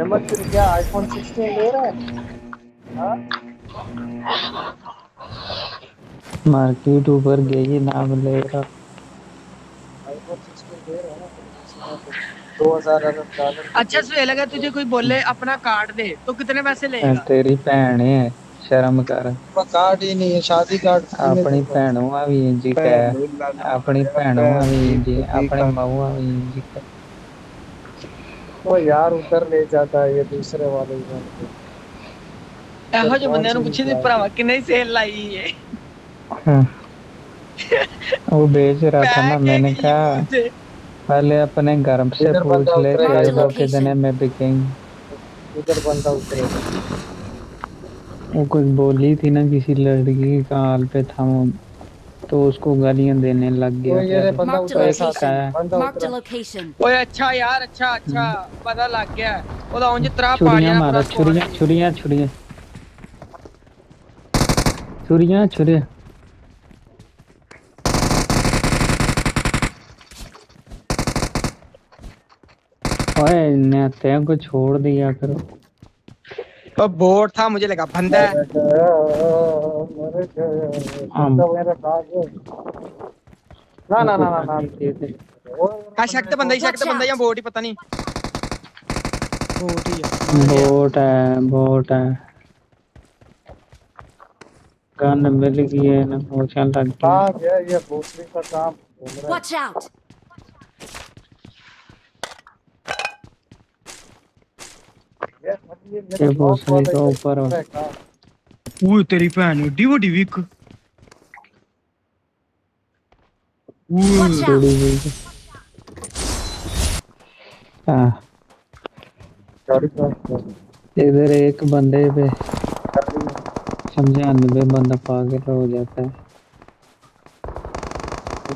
अहमद फिर क्या आईफोन 16 ले रहा है? हाँ? मार्केट ऊपर गई नाम ले रहा। आईफोन 16 ले रहा है ना दो हज़ार डॉलर अच्छा सुहेल अगर तुझे कोई बोले अपना कार्ड दे तो कितने पैसे लेगा? तेरी भैन है शर्म कर। कार्ड ही नहीं है शादी कार्ड अपनी भैनों भी इंजी कह अपनी भैनों भी इंजी अपने माऊआ भी इंजी कह वो यार उधर ले जाता है ये दूसरे वाले इधर पे ਇਹੋ ਜਿਹੇ ਬੰਦਿਆਂ ਨੂੰ ਪੁੱਛੀ ਦੀ ਭਰਾਵਾ ਕਿੰਨੇ ਸੇਲ ਲਾਈ ਏ हाँ। वो बेच रहा था ना मैंने कहा पहले अपने घर से इधर पूछ बंदा ले उतरेगा। कि वो कितने में बिकेंगे उधर बंदा उतरेगा वो कुछ बोली थी ना किसी लड़की का हाल पे था वो तो उसको गालियाँ देने लग गया ओए अच्छा यार अच्छा अच्छा। पता लग गया। ओदा उंज त्रा पाड़िया मारा छुरियाँ छुरियाँ छुरियाँ। छुरियाँ छुरियाँ। ओए ने तेरे को छोड़ दिया करो। ਉਹ बोट था मुझे लगा बंदा है। है। ना ना ना ना ना हाँ। शक्त बंदा ही शक्त बंदा या बोट ही पता नहीं। बोट ही है। बोट है बोट है। गन मिल गई है ना वो चल लग गया हाँ ये भोसड़ी का काम। घूम रहा है Watch out! ये भोसड़ी तो ऊपर ओए तेरी भैन एडी बड़ी ओए बड़ी विक। हाँ। इधर एक बंदे पे समझानवे बंदा पागल हो जाता है।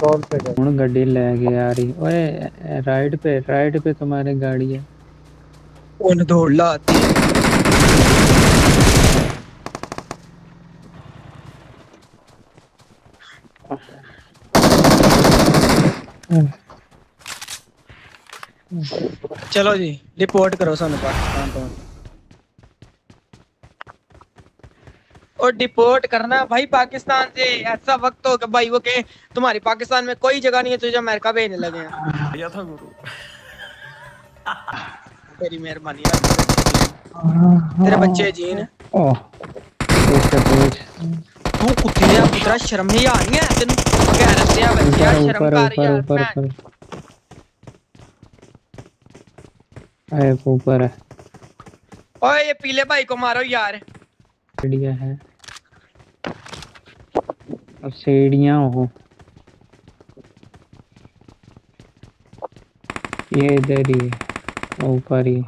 कौन पे हूँ ले गया आ रही ओए राइट पे राइट पे तुम्हारी गाड़ी है। उन धोलाती चलो जी रिपोर्ट करो सानू पाकिस्तान तो। और डिपोर्ट करना भाई पाकिस्तान से, ऐसा वक्त हो कि भाई वो के तुम्हारी पाकिस्तान में कोई जगह नहीं है तुझे अमेरिका भेजने लगे हैं। था गुरु। तेरी मेहरबानी यार। तेरे बच्चे जीन। तू कुत्ते दा पुत्रा शर्म ही आ रही है तेन कह रहे हैं बच्चा शर्म कर यार ऊपर ऊपर। आए ऊपर है। ओए ये पीले भाई को मारो यार। बढ़िया है। अब सीढ़ियाँ हो। ये इधर ही है। ऊपर ही।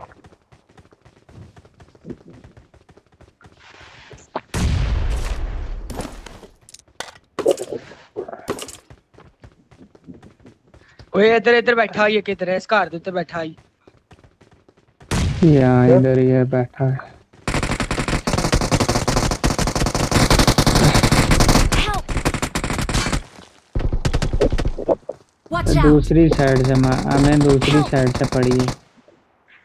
ओए इधर इधर बैठा ये किधर है इस कार के बैठा ही। यहाँ इधर ही है बैठा है। दूसरी साइड से मैं दूसरी साइड से पड़ी है।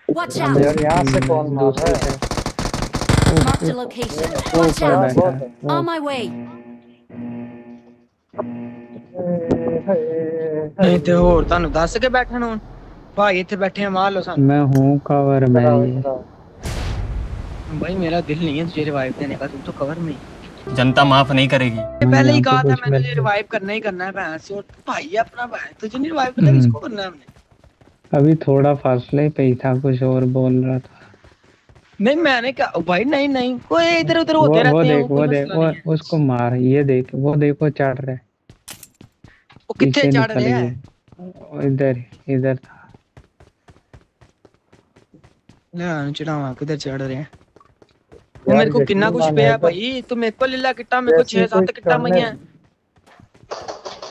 Watch हमें out! यार यहाँ से कौन मार दूसरी रहा है साइड Marked a location. वो Watch ऊपर out! बैठा है वो On my way. ਨਹੀਂ ਤੇ ਹੋਰ ਤੁਹਾਨੂੰ ਦੱਸ ਕੇ ਬੈਠਣ ਹੁਣ ਭਾਈ ਇੱਥੇ ਬੈਠੇ ਆ ਮਾਰ ਲਓ ਸਾਨੂੰ मैं हूँ कवर में ये भाई मेरा दिल नहीं है तुझे रिवाइव देने का तुम तो कवर में ही जनता माफ नहीं करेगी ये पहले ही यहाँ कहा पे था कुछ मैंने मिल- तुझे रिवाइव करना ही करना है भैंस और भाई है अपना भाई तुझे नहीं रिवाइव करना किसको करना है हमने अभी थोड़ा फासले पे ही था कुछ और बोल रहा था। नहीं मैंने कहा भाई नहीं नहीं कोई इधर उधर होते रहते हैं देख वो देख वो उसको मार ये देख वो देखो चढ़ रहा है। वो कितने चढ़ रहे हैं? वो इधर इधर था। ना चढ़ावा किधर चढ़ रहे हैं? मेरे को कितना कुछ पे है भाई तू मेरे को लीला किट्टा मेरे को छह सात किट्टा मैया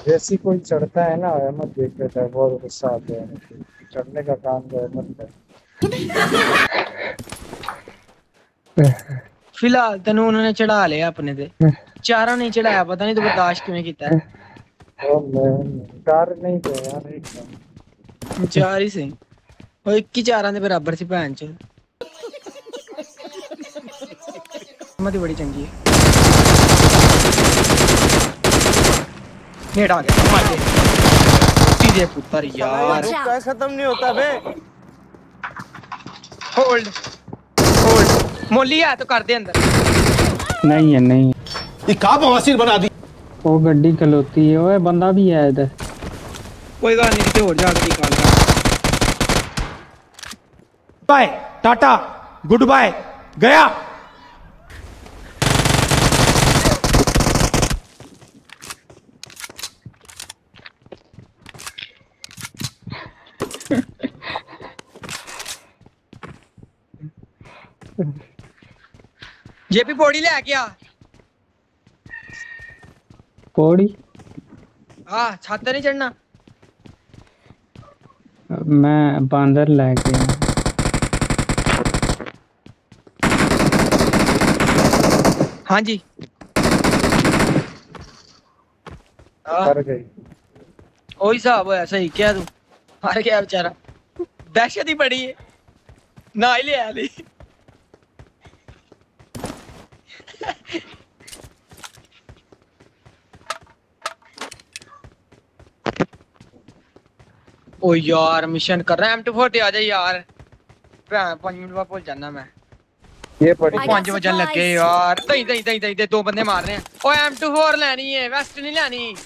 जैसी कोई चढ़ता है ना अहमद देख लेता है बहुत गुस्सा आता है। चढ़ने का काम तो अहमद का फ़िलहाल तेन उन्होंने चढ़ा लिया अपने दे। हम्म। चारा नहीं चढ़ाया पता नहीं तो बर्दाश्त किमें कीता है। चार नहीं तो यार एकदम तो। चार ही सही। एक 21 चारां दे बराबर सी भैन च। मत बड़ी चंगी है। नेट आ गया मार दे। सीधे पुत्र यार। खत्म नहीं होता बे। होल्ड होल्ड मोली है तो कर दे अंदर। नहीं है नहीं ये का बवासीर बना दी? वो गड्डी खलोती है ओए बंदा भी है इधर। कोई गल नहीं किते और जाके निकाल बाय टाटा गुड बाय गया। जेपी पौड़ी ले आ पौड़ी हाँ छत नहीं चढ़ना। मैं बांदर लेके आया हाँ जी। हाँ। कर गई। वही हिसाब होया सही क्या तू? मार गया बेचारा। दहशत ही बड़ी है। ना ही ले आली ओ यार मिशन कर रहा है। एम टू फोर्टी आ जा यार। पाँच मिनट बाद भूल जाना मैं। ये पड़ी। पाँच बजन लगे supplies. यार। दई दई दई दई दो बंदे मार रहे हैं। ओ एम टू फोर लेनी है। वेस्ट नहीं लेनी।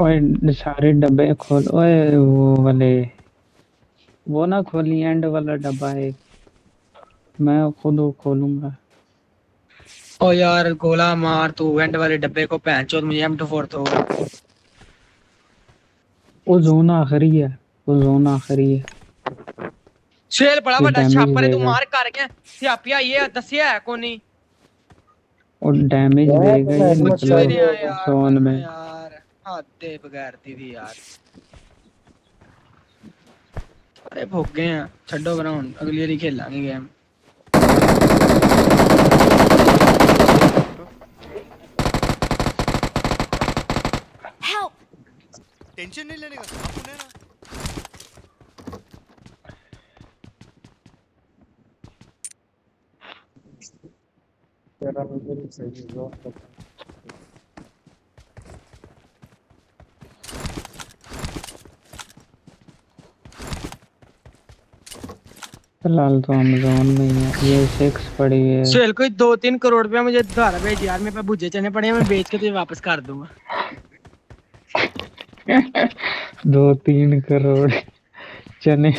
ओए सारे डब्बे खोल। ओए वो वाले। वो ना खोली एंड वाला डब्बा है मैं खुद वो खोलूँगा। ओ यार गोला मार तू। एंड वाले डब्बे को भैन चोद मुझे एम टू फोर तो वो जोन आखिरी है। वो जोन आखिरी है। शेल बड़ा बड़ा छापर तू मार कर गया सियापिया ये दसिया है कोनी? और डैमेज देगा ये मतलब है जोन में। यार। हद बगैर थी यार। अरे भोग गए हैं छड्डो ग्राउंड अगली बारी खेलांगे गेम! टेंशन नहीं लेने का आपने ना। तेरा बिल्कुल सही है जो फ़िलहाल तो हम जोन में ही है। ये सिक्स पड़ी है। सुहेल कोई दो तीन करोड़ रुपया मुझे उधार भेज यार मेरे पे भुजे चने पड़े हैं मैं बेच के तुझे वापस कर दूँगा। दो तीन करोड़ चने।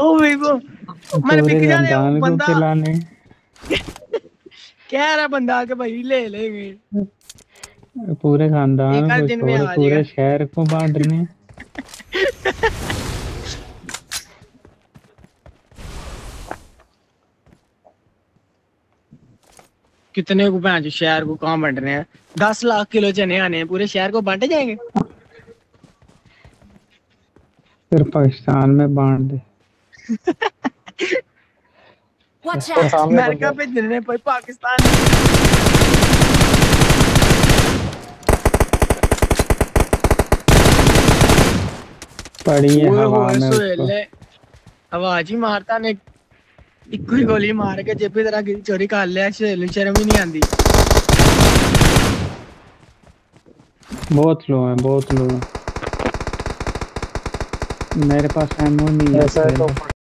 ओ भाई वो मैंने बिक जाने बंदा। खिलाने। कह रहा बंदा के भाई ले लेंगे पूरे खानदान को छोड़ पूरे शहर को बांटने। कितने को भैन शहर को कहाँ बंट रहे हैं? दस लाख किलो चने आने हैं पूरे शहर को बांटे जाएँगे? फिर पाकिस्तान में बांट दे। तो अमेरिका पे जिन्हें भाई पाकिस्तान पड़ी है हवा में सुहेल उसको। ने आवाज़ ही मारता ने। ਇੱਕੋ ਹੀ ਗੋਲੀ ਮਾਰ ਕੇ ਜੇਪੀ ਤਰ੍ਹਾਂ की चोरी कर लिया सुहेल ਨੂੰ शर्म ही नहीं आंदी बहुत लो है बहुत लो है मेरे पास एमओ नहीं है ऐसा है तो फिर।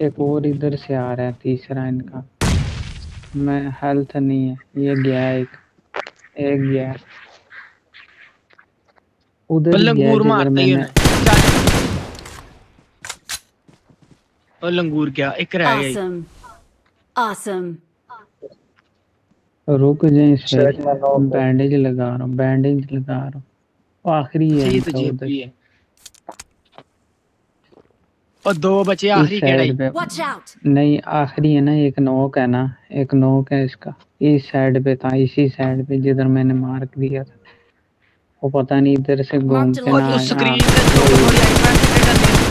एक और इधर से आ रहा है तीसरा इनका मैं हेल्थ नहीं है ये गया एक एक गया उधर ही गया लंगूर जिधर मारता ही और लंगूर क्या? एक रह गया Awesome! Awesome! रुक जाए my knob. बैंडेज लगा रहा हूँ बैंडेज लगा रहा हूँ। आखिरी है तो जेपी है। और दो बचे आखिरी पे। Out! नहीं आखिरी है ना एक नोक है ना एक नोक है इसका। इस साइड पे था इसी साइड पे जिधर मैंने मार्क दिया था। वो पता नहीं इधर से घूम के ना तो आया। स्क्रीन पे दो थोड़ी आईपैड पे कर दिया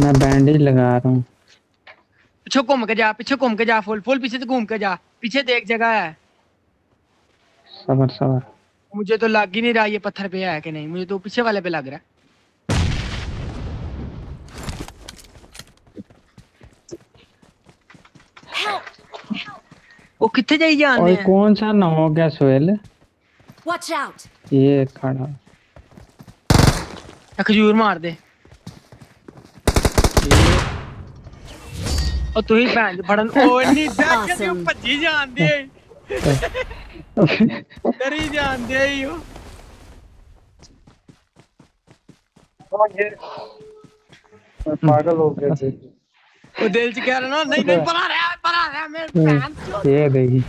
मैं बैंडेज लगा रहा हूँ। पीछे घूम के जा पीछे घूम के जा फुल फुल पीछे से घूम के जा। पीछे देख जगह है। सबर सबर। मुझे तो लग ही नहीं रहा ये पत्थर पे है कि नहीं। मुझे तो पीछे वाले पे लग रहा है। वो कितने जाई जान और कौन सा ना हो गया सोहेल? वॉच आउट ये खड़ा। खजूर मार दे। ਉਹ ਤੁਸੀਂ ਭੈਣ ਫੜਨ ਉਹ ਇੰਨੀ ਡੈਕ ਦੀ ਭੱਜੀ ਜਾਂਦੇ ਡਰੀ ਜਾਂਦੇ ਹੀ ਉਹ। ਪਾਗਲ ਹੋ ਗਿਆ ਜੀ ਉਹ ਦਿਲ ਚ ਕਹਿ ਰਿਹਾ ਨਾ ਨਹੀਂ ਨਹੀਂ ਪਰਾ ਰਿਹਾ ਪਰਾ ਰਿਹਾ ਮੇਰੇ ਭੈਣ ਇਹ ਗਈ।